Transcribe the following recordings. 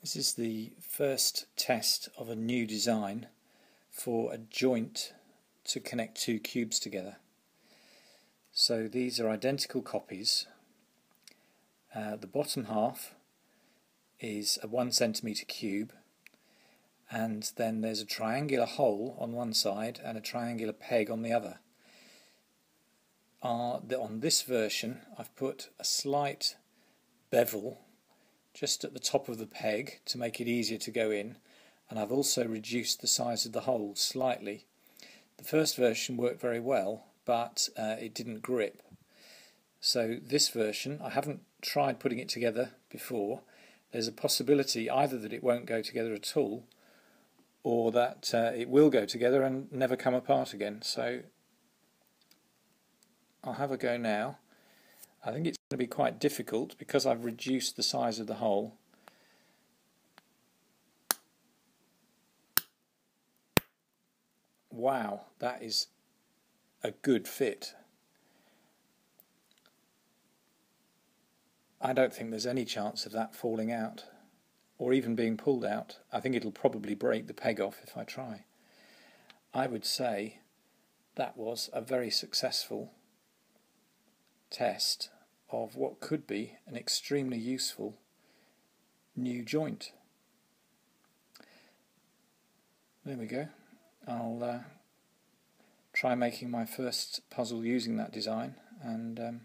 This is the first test of a new design for a joint to connect two cubes together. So these are identical copies. Uh, the bottom half is a one centimeter cube and then there's a triangular hole on one side and a triangular peg on the other. Uh, on this version I've put a slight bevel just at the top of the peg to make it easier to go in and I've also reduced the size of the hole slightly. The first version worked very well but uh, it didn't grip. So this version, I haven't tried putting it together before. There's a possibility either that it won't go together at all or that uh, it will go together and never come apart again. So I'll have a go now. I think it's going to be quite difficult because I've reduced the size of the hole. Wow, that is a good fit. I don't think there's any chance of that falling out or even being pulled out. I think it'll probably break the peg off if I try. I would say that was a very successful test of what could be an extremely useful new joint. There we go. I'll uh, try making my first puzzle using that design and um,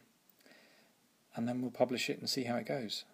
and then we'll publish it and see how it goes.